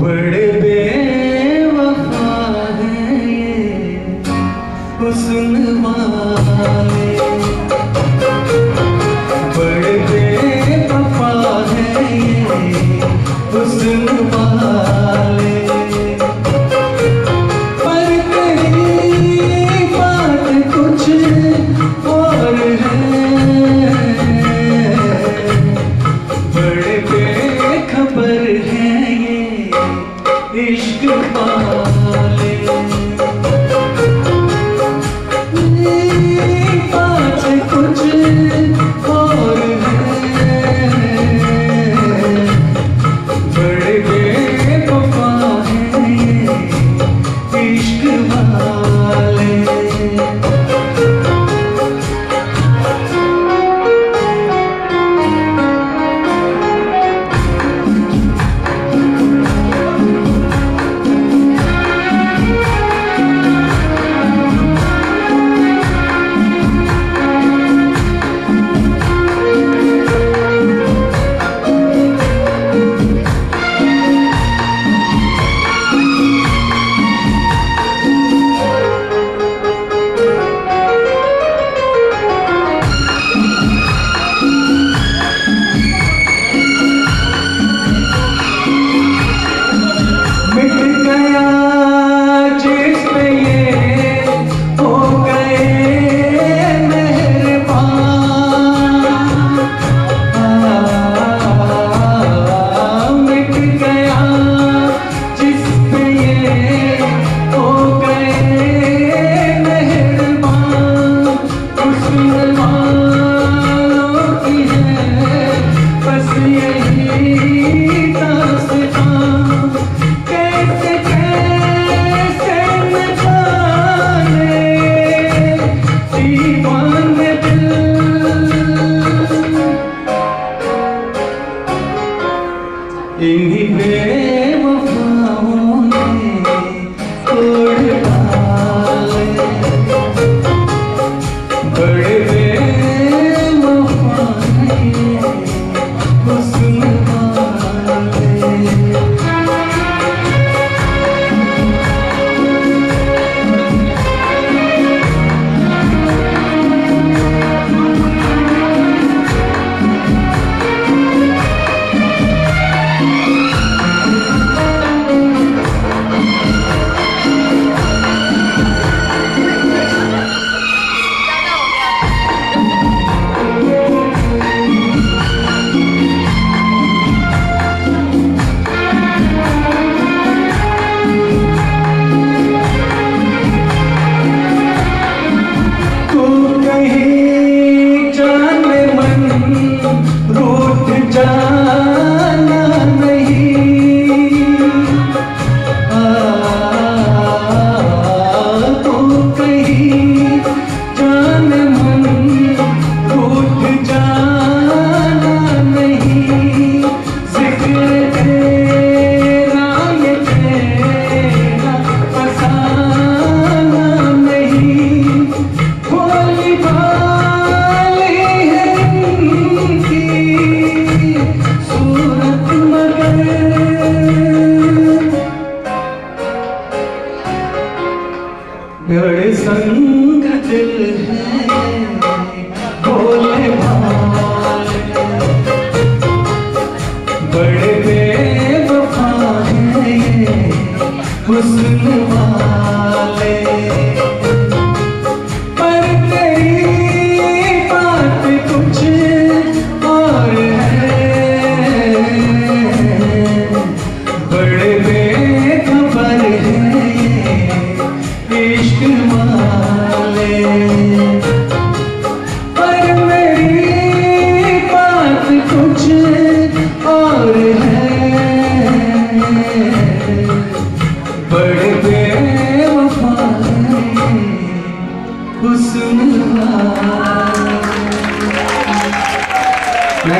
बड़े बेवफा है हुस्न वाले। बड़े वाले। aşkıma बड़े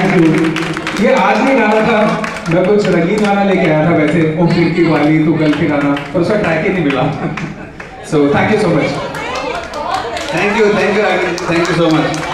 थैंक यू ये आज भी गाना था। मैं कुछ रंगीन गाना लेके आया था वैसे ओ फिरकी वाली, तू गल गाना। पर उसका ट्रैक ही नहीं मिला। So thank you so much thank you thank you thank you so much